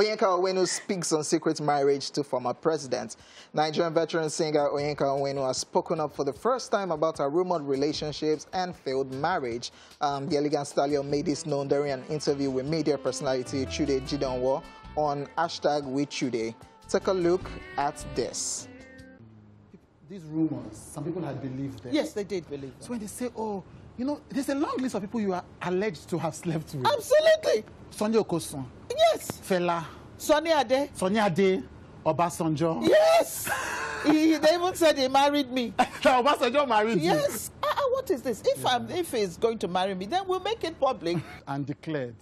Onyeka Onwenu speaks on secret marriage to former president. Nigerian veteran singer Onyeka Onwenu has spoken up for the first time about her rumored relationships and failed marriage. Um, the elegant stallion made this known during an interview with media personality Chude Jideonwo on hashtag WithChude. Take a look at this. These rumors, some people had believed them. Yes, they did believe So when they say, oh, you know, there's a long list of people you are alleged to have slept with. Absolutely. Sonny Okosun, Yes. Fela, Sunny Ade. Sunny Ade, Obasanjo. Yes. he, they even said he married me. Obasanjo married you Yes. Uh, uh, what is this? If I'm, if he's going to marry me, then we'll make it public. and declared,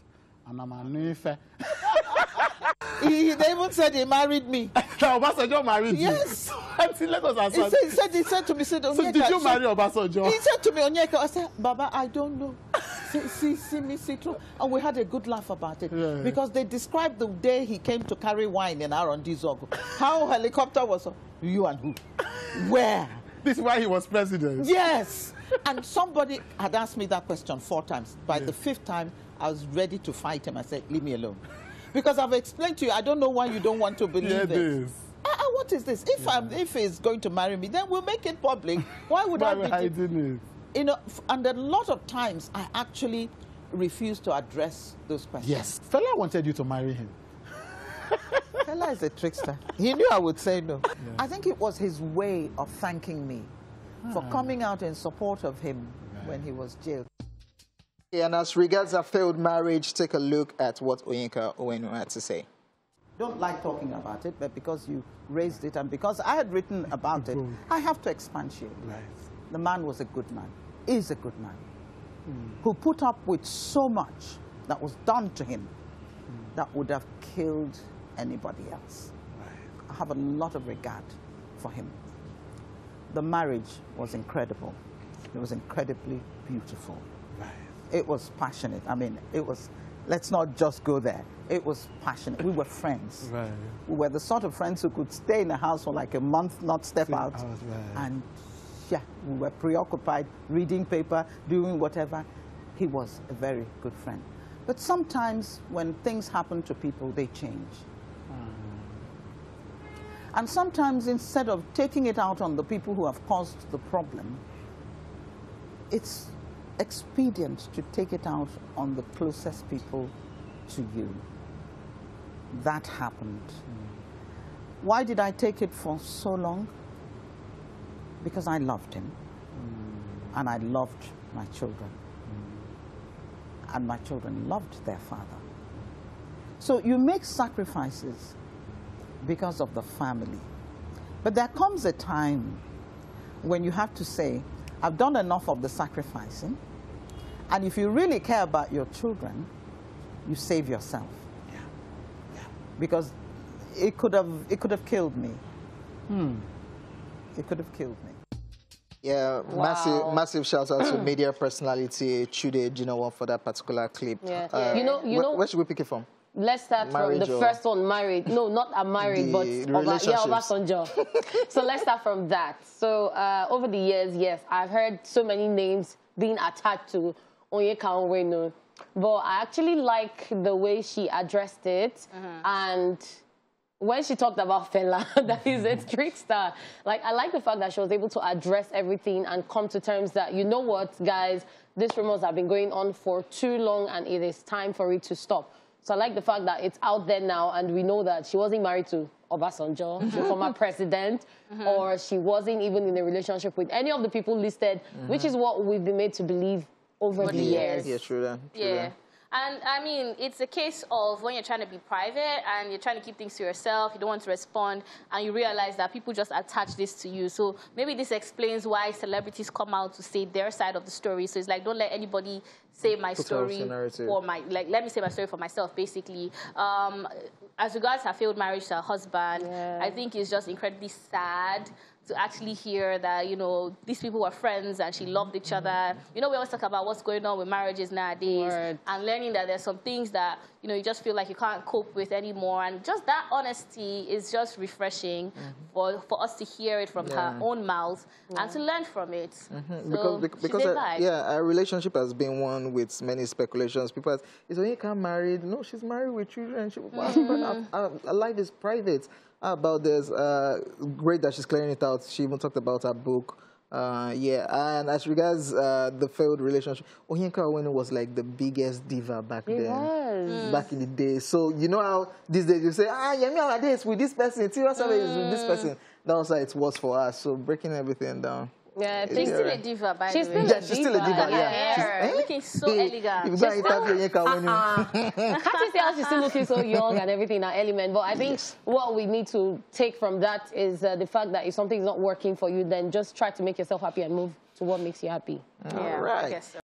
and I'm a new fair. he, they even said he married me. Obasanjo married you. Yes. Let us He answer. said, he said, he said to me, said, So did you marry Obasanjo? He said to me, Onyeka, I said, Baba, I don't know. See, see, see me, see through. And we had a good laugh about it. Yeah. Because they described the day he came to carry wine in Arondizuogu. How helicopter was, you and who? Where? This is why he was president. Yes. And somebody had asked me that question four times. By the fifth time, I was ready to fight him. I said, leave me alone. Because I've explained to you, I don't know why you don't want to believe Yeah, it. it is. Ah, ah, what is this? If I'm, if he's going to marry me, then we'll make it public. Why would Why I be? hiding You know, and a lot of times I actually refuse to address those questions. Yes. Fela wanted you to marry him. Fela is a trickster. He knew I would say no. I think it was his way of thanking me for ah. coming out in support of him when he was jailed. And as regards her failed marriage, take a look at what Onyeka Onwenu had to say. Don't like talking about it, but because you raised it and because I had written about it, I have to expatiate. Right. The man was a good man, is a good man, who put up with so much that was done to him that would have killed anybody else. I have a lot of regard for him. The marriage was incredible. It was incredibly beautiful. Right. It was passionate. I mean, it was, let's not just go there. It was passionate. We were friends. Right. We were the sort of friends who could stay in the house for like a month, not step out, right. And yeah, we were preoccupied, reading paper, doing whatever. He was a very good friend. But sometimes when things happen to people, they change. And sometimes instead of taking it out on the people who have caused the problem, it's expedient to take it out on the closest people to you. That happened. Why did I take it for so long? Because I loved him. Mm. And I loved my children. Mm. And my children loved their father. So you make sacrifices because of the family. But there comes a time when you have to say, I've done enough of the sacrificing. And if you really care about your children, you save yourself. Because it could have, it could have killed me. Hmm. It could have killed me. Yeah, Wow. massive, massive shout out to media personality Chude Jideonwo for that particular clip. Uh, Yeah. You know- you where, know- where should we pick it from? Let's start Marriage from the or- first one, married. No, not a married, The but Oba, yeah, relationships. Obasanjo. so let's start from that. So uh, over the years, yes, I've heard so many names being attached to Onyeka Onwenu, but I actually like the way she addressed it and when she talked about Fela, that he's a trickster, like I like the fact that she was able to address everything and come to terms that you know what, guys, these rumors have been going on for too long and it is time for it to stop. So I like the fact that it's out there now and we know that she wasn't married to Obasanjo, she's former president, mm-hmm. or she wasn't even in a relationship with any of the people listed, which mm-hmm. is what we've been made to believe over Over the the years. Yeah, true that. True Yeah. that. And I mean, it's a case of when you're trying to be private and you're trying to keep things to yourself, you don't want to respond, and you realize that people just attach this to you. So maybe this explains why celebrities come out to say their side of the story. So it's like, don't let anybody say my Put story or my, like, let me say my story for myself, basically. Um, as regards her failed marriage to her husband, Yeah. I think it's just incredibly sad to actually hear that, you know, these people were friends and she loved each other. You know, we always talk about what's going on with marriages nowadays Word. and learning that there's some things that you know, you just feel like you can't cope with anymore. And just that honesty is just refreshing for, for us to hear it from her Mm-hmm. Yeah. own mouth and to learn from it. So because because a uh, yeah, our relationship has been one with many speculations. People, ask, is Onyeka married? No, she's married with children. She, well, Mm-hmm. her, her- her life is private. How about this? Uh, great that she's clearing it out. She even talked about her book. Uh, yeah, and as regards uh, the failed relationship, Onyeka Owenu was like the biggest diva back He then. was. Back in the day. So, you know how these days you say, ah, Yemi Alade is with this person, Tiwa Savage is with this person. That was how it was for us. So, breaking everything down. Yeah, I It's think She's still a diva, by She's the way. still Yeah, she's still a diva. Look at Yeah, her She's- hair, eh? looking so Hey, elegant. If you go and interview Onyeka Owenu, Can't you see how she's still looking so young and everything, that element? But I think what we need to take from that is uh, the fact that if something's not working for you, then just try to make yourself happy and move to what makes you happy. Yeah, Alright. I guess so.